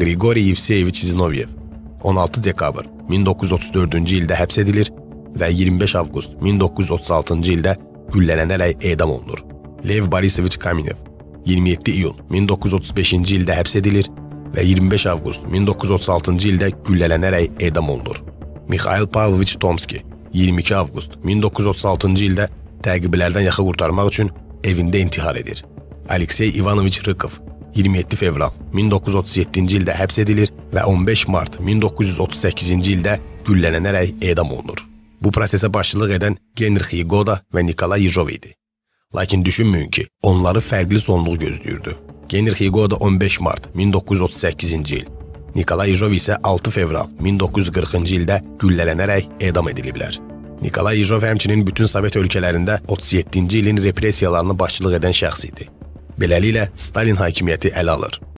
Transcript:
Qriqori Yevseyeviç Zinovyev 16 dekabr 1934-cü ildə həbs edilir və 25 avqust 1936-cı ildə güllələnərək edam olunur. Lev Borisoviç Kamenev 27 iyun 1935-ci ildə həbs edilir və 25 avqust 1936-cı ildə güllələnərək edam olunur. Mikhail Pavloviç Tomski 22 avqust 1936-cı ildə təqiblərdən yaxa qurtarmaq üçün evində intihar edir. Aleksey Ivanoviç Rыкov 27 fevral 1937-ci ildə həbs edilir və 15 mart 1938-ci ildə güllələnərək edam olunur. Bu prosesə başçılıq edən Genrix Yegoda və Nikolay Yejov idi. Lakin düşünməyin ki, onları fərqli sonluq gözləyirdi. Genrix Yegoda 15 mart 1938-ci il, Nikolay Yejov isə 6 fevral 1940-cı ildə güllələnərək edam ediliblər. Nikolay Yejov həmçinin bütün Sovet ölkələrində 37-ci ilin repressiyalarına başçılıq edən şəxs idi. Beləliklə, Stalin hakimiyyəti ələ alır.